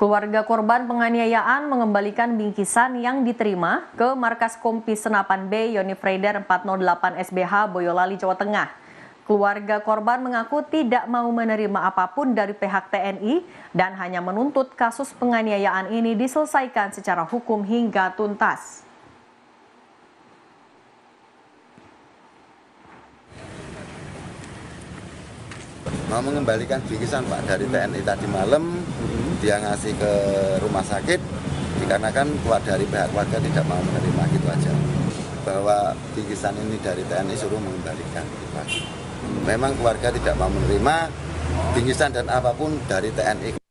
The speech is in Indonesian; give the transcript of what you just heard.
Keluarga korban penganiayaan mengembalikan bingkisan yang diterima ke markas Kompis Senapan B Yonifreder 408 SBH Boyolali, Jawa Tengah. Keluarga korban mengaku tidak mau menerima apa pun dari pihak TNI dan hanya menuntut kasus penganiayaan ini diselesaikan secara hukum hingga tuntas. mau mengembalikan bingkisan Pak dari TNI tadi malam dia ngasih ke rumah sakit dikarenakan kuat dari pihak keluarga tidak mau menerima gitu aja bahwa bingkisan ini dari TNI suruh mengembalikan Pak. memang keluarga tidak mau menerima bingkisan dan apa pun dari TNI